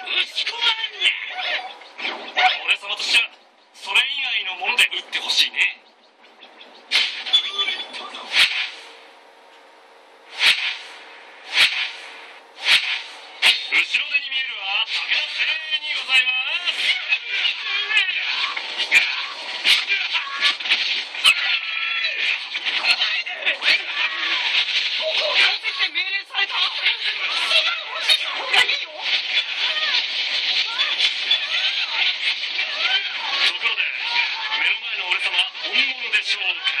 ち込まんね俺様としてはそれ以外のもので打ってほしいね。命令された。様本物でしょうか。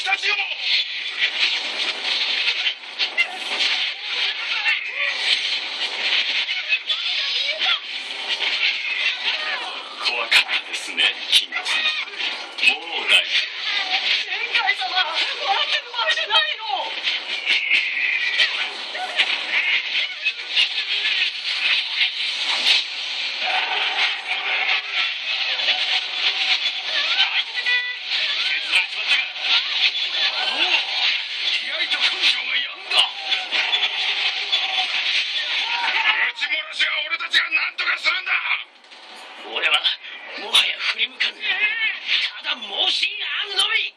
たちよ怖かったですね君。殺しは俺たちが何とかするんだ。俺はもはや振り向かぬただ申し上げるのみ。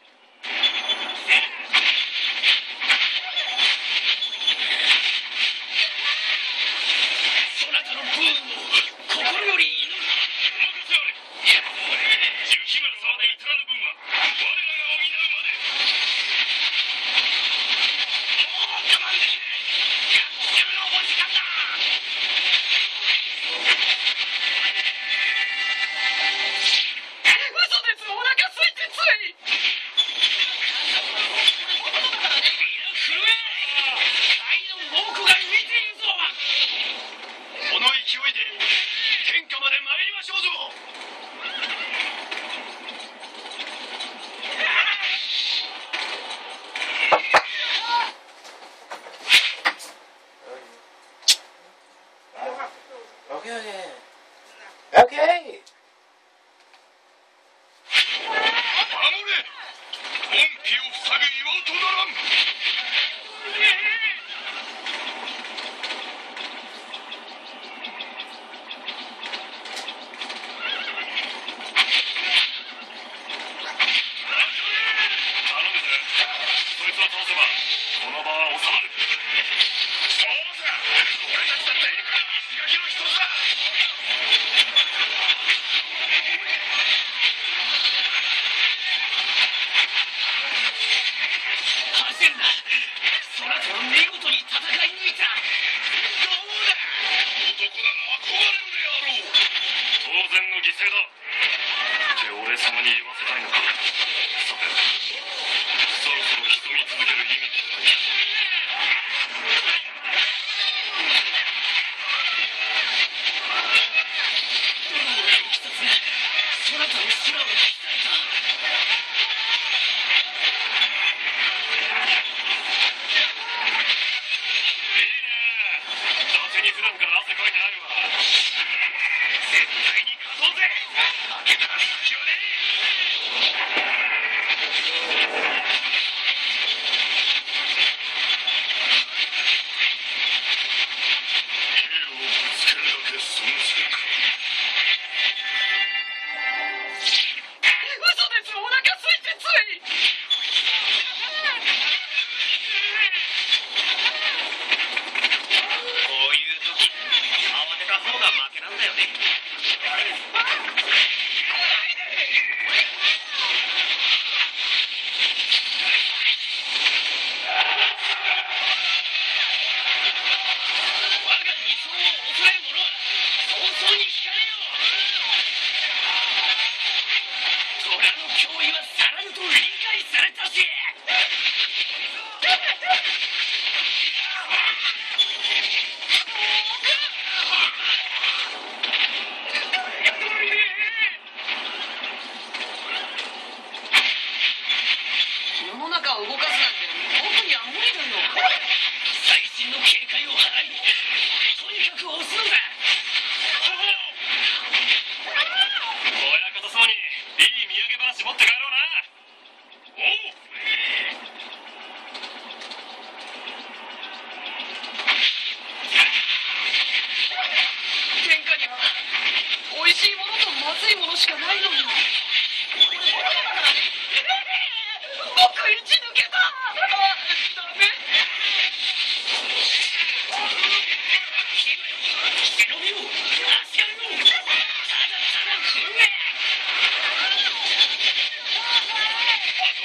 俺様に言わせたいのか？さてはそろそろ潜み続ける意味はない。Thank you. 絞って帰ろうな。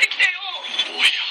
ってきてよ。おや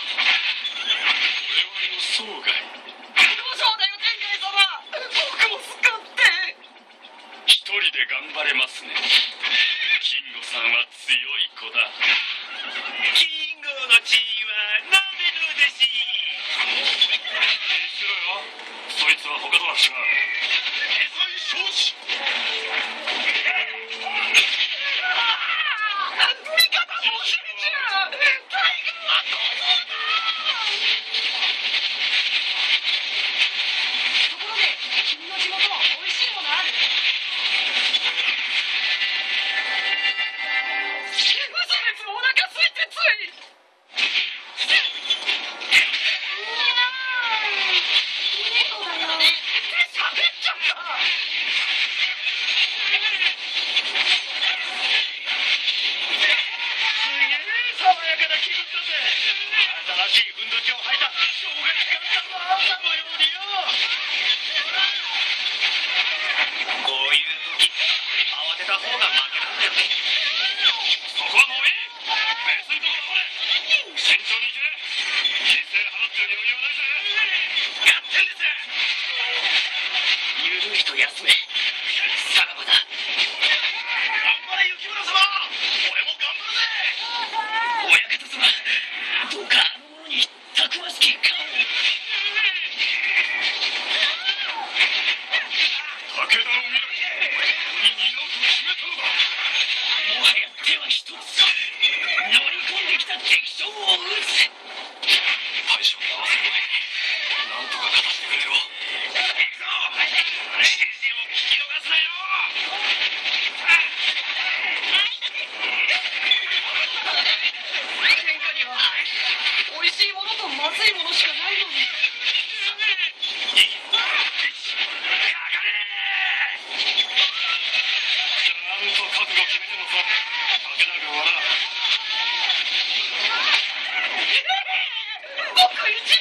必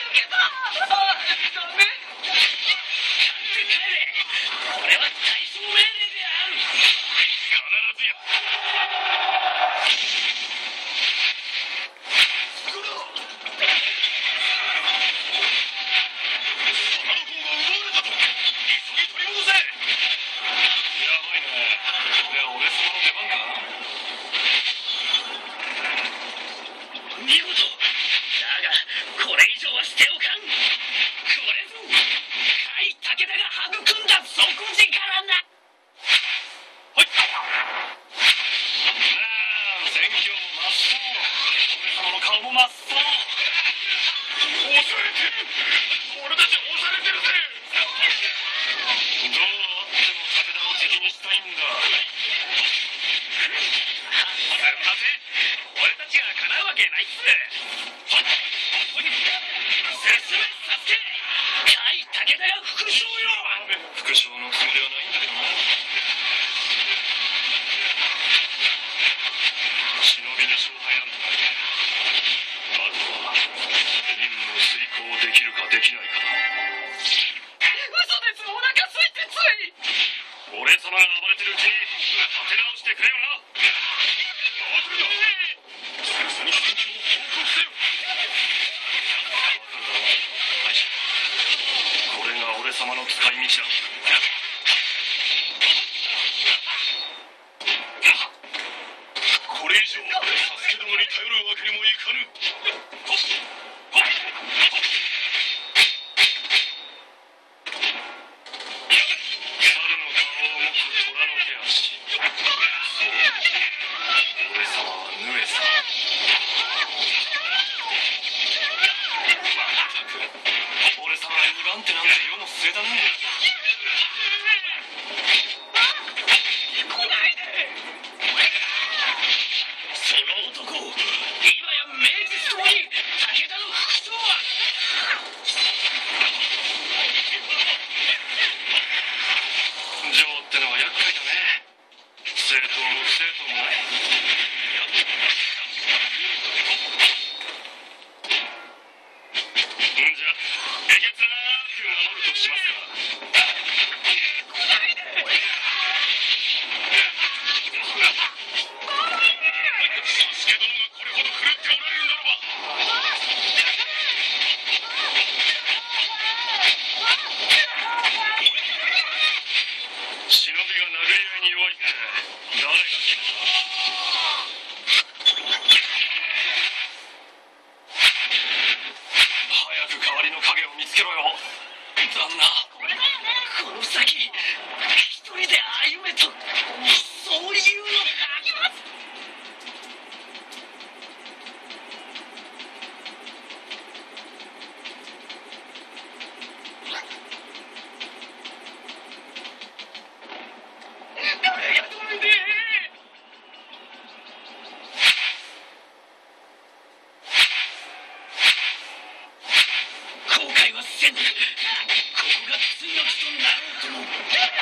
ずは任務を遂行できるかできないか俺様が暴れてるうちに立て直してくれよな見つけろよ。旦那この先一人で歩めと。そういうのがあります。acción son la.